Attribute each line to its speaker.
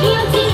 Speaker 1: E eu te